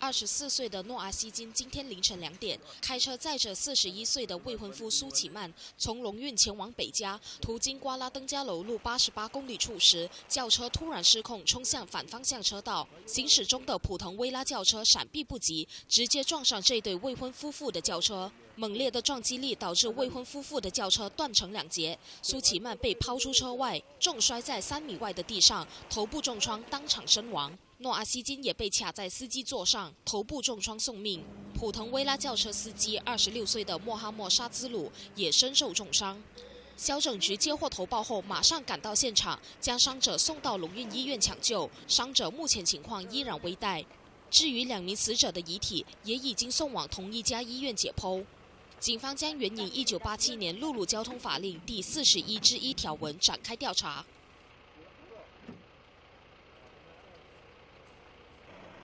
二十四岁的诺阿西金今天凌晨两点，开车载着四十一岁的未婚夫苏启曼从龙运前往北家，途经瓜拉登加楼路八十八公里处时，轿车突然失控冲向反方向车道，行驶中的普腾威拉轿车闪避不及，直接撞上这对未婚夫妇的轿车。猛烈的撞击力导致未婚夫妇的轿车断成两截，苏启曼被抛出车外，重摔在三米外的地上，头部重创，当场身亡。诺阿西金也被卡在司机座上，头部重创送命。普腾威拉轿车司机二十六岁的莫哈默沙兹鲁也身受重伤。消拯局接获投报后，马上赶到现场，将伤者送到龙运医院抢救。伤者目前情况依然危殆。至于两名死者的遗体，也已经送往同一家医院解剖。警方将援引一九八七年陆路交通法令第四十一之一条文展开调查。